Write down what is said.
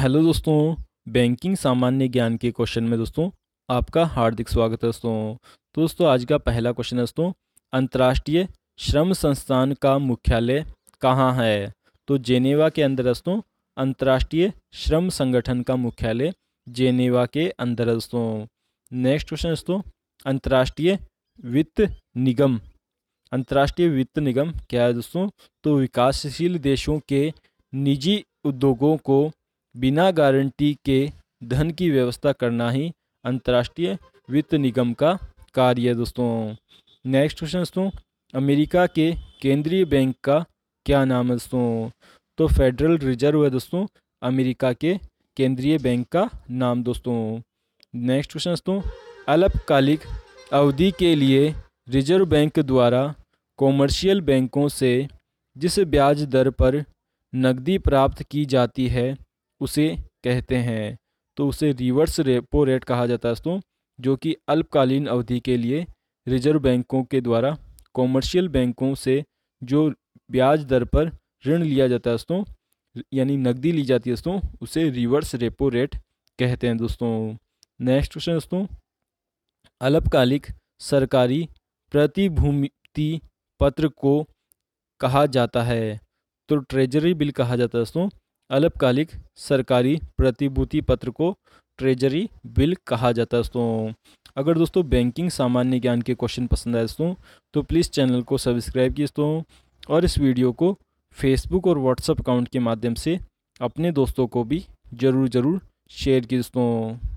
Hello दोस्तों banking सामान्य ज्ञान के क्वेश्चन में दोस्तों, आपका हार्दिक स्वागत है दोस्तों। तो दोस्तों, आज का पहला क्वेश्चन है दोस्तों, अंतर्राष्ट्रीय श्रम संस्थान का मुख्यालय कहाँ है? तो जेनेवा के अंदर दोस्तों, अंतर्राष्ट्रीय श्रम संगठन का मुख्यालय जेनेवा के अंदर दोस्तों। नेक्स्ट क्वेश्चन दोस्तों, अंतर्राष्ट्रीय वित्त निगम। अंतर्राष्ट्रीय वित्त निगम क्या है दोस्तों? तो विकासशील देशों के निजी उद्योगों को बिना गारंटी के धन की व्यवस्था करना ही अंतर्राष्ट्रीय वित्त निगम का कार्य है दोस्तों। नेक्स्ट क्वेश्चन दोस्तों, अमेरिका के केंद्रीय बैंक का क्या नाम है दोस्तों? तो फेडरल रिज़र्व है दोस्तों, अमेरिका के केंद्रीय बैंक का नाम दोस्तों। नेक्स्ट क्वेश्चन दोस्तों, अल्पकालिक अवधि के लिए रिज़र्व बैंक द्वारा कॉमर्शियल बैंकों से जिस ब्याज दर पर नकदी प्राप्त की जाती है उसे कहते हैं। तो उसे रिवर्स रेपो रेट कहा जाता है दोस्तों, जो कि अल्पकालीन अवधि के लिए रिज़र्व बैंकों के द्वारा कॉमर्शियल बैंकों से जो ब्याज दर पर ऋण लिया जाता है दोस्तों, यानी नकदी ली जाती है दोस्तों, उसे रिवर्स रेपो रेट कहते हैं दोस्तों। नेक्स्ट क्वेश्चन दोस्तों, अल्पकालिक सरकारी प्रतिभूति पत्र को कहा जाता है तो ट्रेजरी बिल कहा जाता है दोस्तों। अल्पकालिक सरकारी प्रतिभूति पत्र को ट्रेजरी बिल कहा जाता है दोस्तों। अगर दोस्तों बैंकिंग सामान्य ज्ञान के क्वेश्चन पसंद आए दोस्तों तो प्लीज़ चैनल को सब्सक्राइब किए दोस्तों और इस वीडियो को फेसबुक और व्हाट्सअप अकाउंट के माध्यम से अपने दोस्तों को भी ज़रूर ज़रूर शेयर किए दोस्तों।